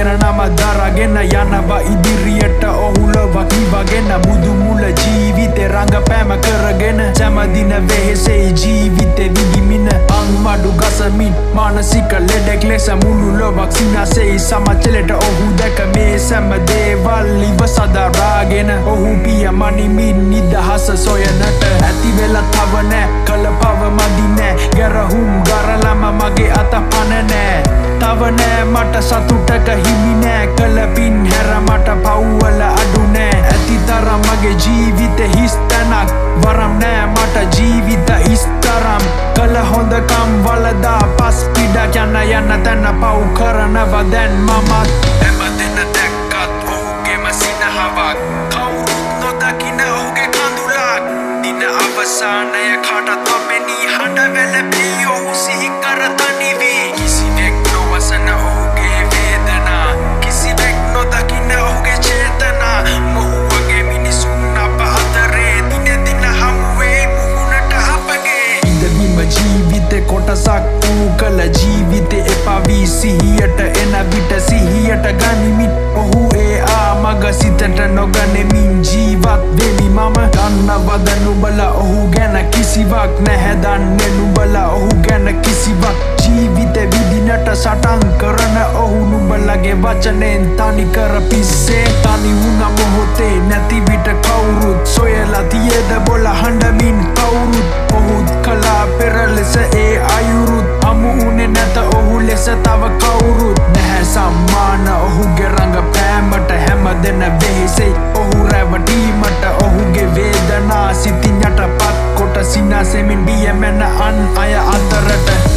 වඩාගෙන යනවා ඉදිරියට ඔහුල වකිවගෙන බුදු මුල ජීවිතේ රඟපෑම කරගෙන සැමදින වෙහෙසේ ජීවිතෙ විගිමින අංමඩු ගසමින් මානසික ලෙඩෙක් ලෙස මුළු ලොවක් සිනසෙයි සමච්චලට ඔහු දැක මේ සැම දේවල් ඉව සදරාගෙන ඔහු පිය මනිමින් නිදහස සොයනට ඇති වෙලා තවනෑ කළ පව මදිනෑ ගැරහුම් ගරලම මගේ අත පණනෑ තවනෑ මට සතුටක හිමිනෑ කළ පින් හැර මට පව්වල අඩුනෑ ඇති තරම් මගේ ජීවිත හිස් තැනක් වරම් නෑ. මට ජීවිත ඉස්තරම් කළ හොඳකම් වලදා පස් පිඩක් යන්න යන්න තැන්න පව් කරනව දැන් මමත් යොමුකළ ජීවිත එපවී සිහියට එන විට සිහියට ගනිමින් ඔහු ඒ ආමග සිතට නොගනෙමින් ජීවත් වෙමි. මම දන්නවද නුබල ඔහු ගැන කිසිවක් නැහැදන්නේ නුබල ඔහු ගැන කිසිවක්. ජීවිත විදිනට සටන් කරන ඔහු නුබලගේ වචනෙන් තනි කර පිස්සේ තනි වුණ මොහොතේ නැතිවිට කවුරුත් සොයලා තියද බොල හඬමින් කවුරුත් සම්මාන ඔහුගේ රඟ පෑමට හැම දෙන වෙහිසෙයි. ඔහු රැවටීමට ඔහුගේ වේදනා සිතින් යටපත් කොට සිනාසෙමින් බියමැන අන් අය අතරට.